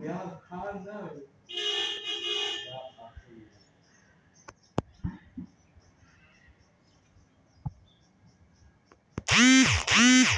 Yeah, I know. Yeah,